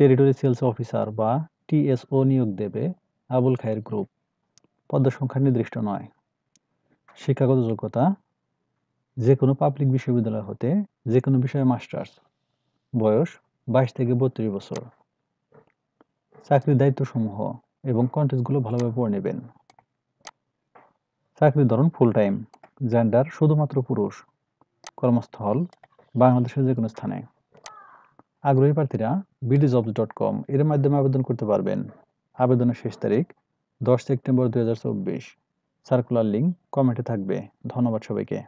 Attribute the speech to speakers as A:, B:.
A: Territory sales officer বা TSO নিয়োগ দেবে আবুল খায়ের গ্রুপ। সংখ্যা নির্দিষ্ট নয়। শিক্ষাগত যোগ্যতা যে কোনো পাবলিক বিশ্ববিদ্যালয় হতে যে কোনো বিষয়ে মাস্টার্স। বয়স বাইশ থেকে বত্রিশ বছর। চাকরির দায়িত্বসমূহ এবং কন্টেন্টসগুলো ভালোভাবে পড়ে নেবেন। চাকরির ধরন ফুল টাইম জেন্ডার শুধুমাত্র পুরুষ। কর্মস্থল বাংলাদেশের যে কোনো স্থানে। আগ্রহী প্রার্থীরা বিডিজবস ডট কম এর মাধ্যমে আবেদন করতে পারবেন। আবেদনের শেষ তারিখ দশ সেপ্টেম্বর দু হাজার চব্বিশ। সার্কুলার লিঙ্ক কমেন্টে থাকবে। ধন্যবাদ সবাইকে।